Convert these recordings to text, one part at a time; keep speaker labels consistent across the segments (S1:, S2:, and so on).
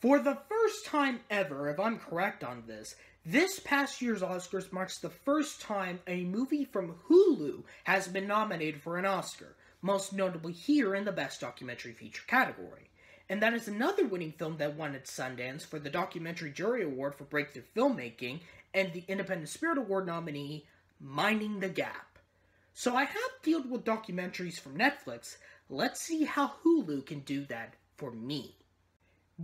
S1: For the first time ever, if I'm correct on this, this past year's Oscars marks the first time a movie from Hulu has been nominated for an Oscar, most notably here in the Best Documentary Feature category. And that is another winning film that won at Sundance for the Documentary Jury Award for Breakthrough Filmmaking and the Independent Spirit Award nominee, Minding the Gap. So I have dealt with documentaries from Netflix. Let's see how Hulu can do that for me.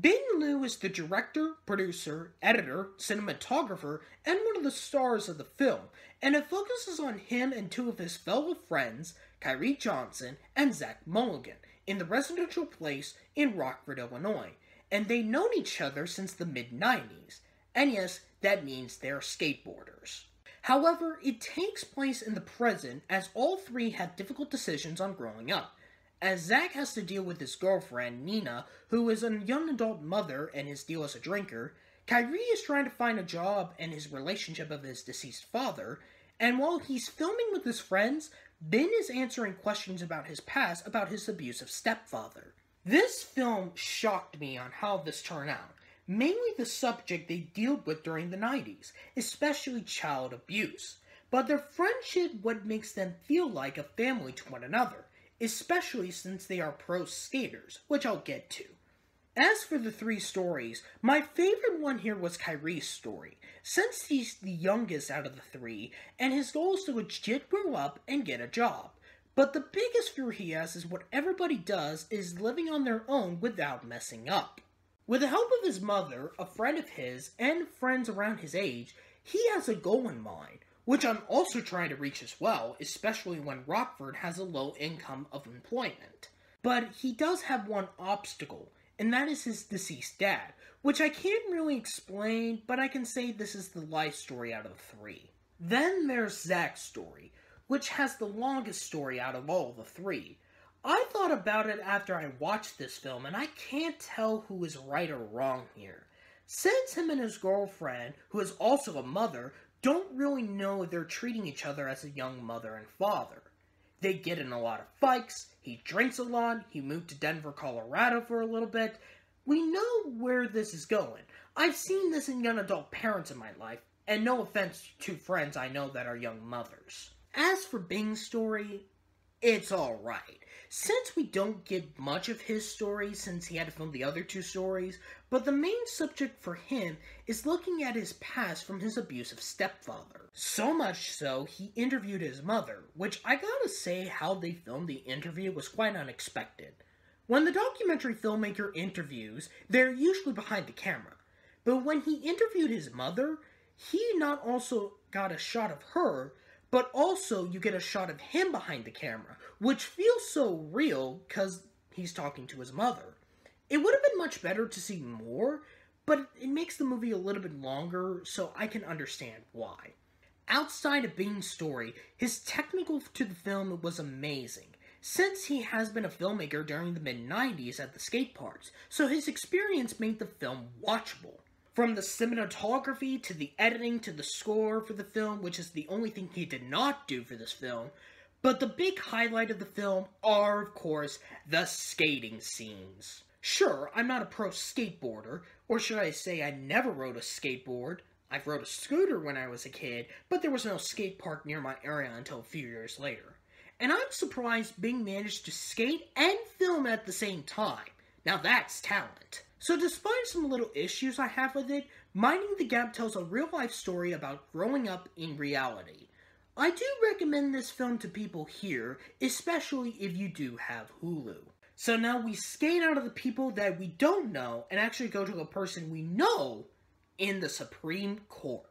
S1: Bing Liu is the director, producer, editor, cinematographer, and one of the stars of the film, and it focuses on him and two of his fellow friends, Kyrie Johnson and Zack Mulligan, in the residential place in Rockford, Illinois, and they've known each other since the mid 90s. And yes, that means they're skateboarders. However, it takes place in the present as all three have difficult decisions on growing up. As Zack has to deal with his girlfriend, Nina, who is a young adult mother and his deal as a drinker, Kyrie is trying to find a job and his relationship of his deceased father, and while he's filming with his friends, Ben is answering questions about his past about his abusive stepfather. This film shocked me on how this turned out, mainly the subject they dealt with during the 90s, especially child abuse. But their friendship what makes them feel like a family to one another, especially since they are pro skaters, which I'll get to. As for the three stories, my favorite one here was Kyrie's story, since he's the youngest out of the three, and his goal is to legit grow up and get a job. But the biggest fear he has is what everybody does is living on their own without messing up. With the help of his mother, a friend of his, and friends around his age, he has a goal in mind, which I'm also trying to reach as well, especially when Rockford has a low income of employment. But he does have one obstacle, and that is his deceased dad, which I can't really explain, but I can say this is the life story out of the three. Then there's Zack's story, which has the longest story out of all the three. I thought about it after I watched this film, and I can't tell who is right or wrong here. Since him and his girlfriend, who is also a mother, don't really know they're treating each other as a young mother and father. They get in a lot of fights, he drinks a lot, he moved to Denver, Colorado for a little bit. We know where this is going. I've seen this in young adult parents in my life, and no offense to friends I know that are young mothers. As for Bing's story, it's alright. Since we don't get much of his story since he had to film the other two stories, but the main subject for him is looking at his past from his abusive stepfather. So much so, he interviewed his mother, which I gotta say how they filmed the interview was quite unexpected. When the documentary filmmaker interviews, they're usually behind the camera. But when he interviewed his mother, he not also got a shot of her, but also you get a shot of him behind the camera, which feels so real because he's talking to his mother. It would have been much better to see more, but it makes the movie a little bit longer, so I can understand why. Outside of Bing's story, his technical to the film was amazing, since he has been a filmmaker during the mid 90s at the skate parks, so his experience made the film watchable. From the cinematography to the editing to the score for the film, which is the only thing he did not do for this film. But the big highlight of the film are, of course, the skating scenes. Sure, I'm not a pro skateboarder, or should I say I never rode a skateboard. I've rode a scooter when I was a kid, but there was no skate park near my area until a few years later. And I'm surprised Bing managed to skate and film at the same time. Now that's talent. So despite some little issues I have with it, Minding the Gap tells a real life story about growing up in reality. I do recommend this film to people here, especially if you do have Hulu. So now we skate out of the people that we don't know and actually go to a person we know in the Supreme Court.